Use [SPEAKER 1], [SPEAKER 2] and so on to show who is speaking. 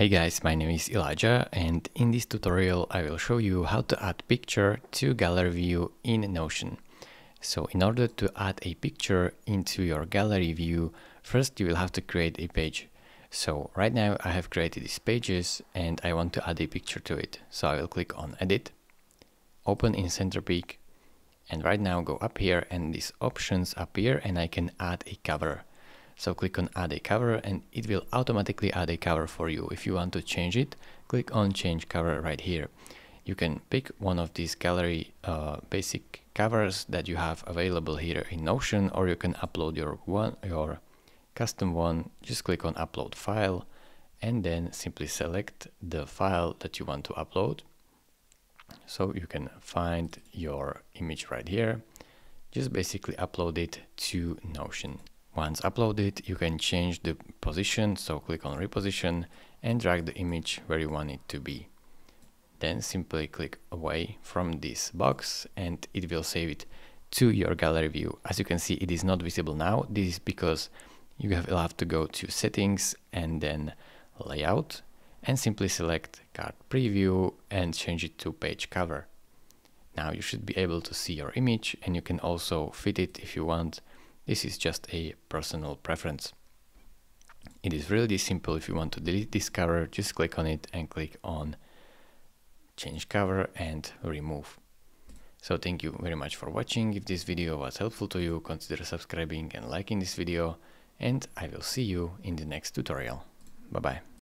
[SPEAKER 1] Hey guys, my name is Elijah and in this tutorial I will show you how to add picture to gallery view in Notion. So in order to add a picture into your gallery view, first you will have to create a page. So right now I have created these pages and I want to add a picture to it. So I will click on edit, open in center Centerpeak and right now go up here and these options appear and I can add a cover. So click on add a cover and it will automatically add a cover for you. If you want to change it, click on change cover right here. You can pick one of these gallery uh, basic covers that you have available here in Notion or you can upload your one your custom one. Just click on upload file and then simply select the file that you want to upload. So you can find your image right here. Just basically upload it to Notion. Once uploaded, you can change the position, so click on reposition and drag the image where you want it to be. Then simply click away from this box and it will save it to your gallery view. As you can see, it is not visible now. This is because you have, have to go to settings and then layout and simply select card preview and change it to page cover. Now you should be able to see your image and you can also fit it if you want this is just a personal preference. It is really simple if you want to delete this cover, just click on it and click on change cover and remove. So thank you very much for watching. If this video was helpful to you, consider subscribing and liking this video and I will see you in the next tutorial. Bye bye.